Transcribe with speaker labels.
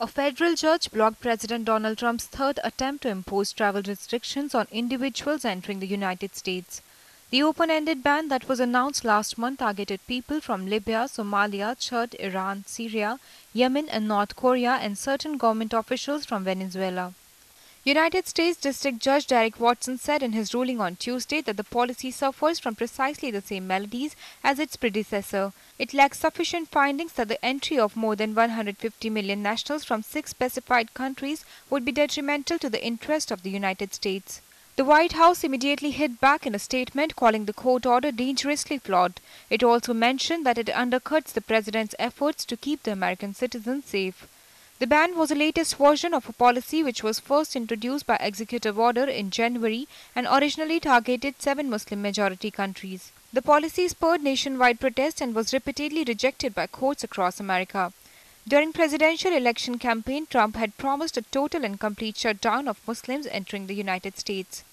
Speaker 1: A federal judge blocked President Donald Trump's third attempt to impose travel restrictions on individuals entering the United States. The open ended ban that was announced last month targeted people from Libya, Somalia, Chad, Iran, Syria, Yemen, and North Korea, and certain government officials from Venezuela. United States District Judge Derrick Watson said in his ruling on Tuesday that the policy suffers from precisely the same maladies as its predecessor. It lacks sufficient findings that the entry of more than 150 million nationals from six specified countries would be detrimental to the interest of the United States. The White House immediately hit back in a statement calling the court order dangerously flawed. It also mentioned that it undercuts the president's efforts to keep the American citizens safe. The ban was the latest version of a policy which was first introduced by executive order in January and originally targeted seven Muslim majority countries. The policy spurred nationwide protests and was repeatedly rejected by courts across America. During presidential election campaign, Trump had promised a total and complete shutdown of Muslims entering the United States.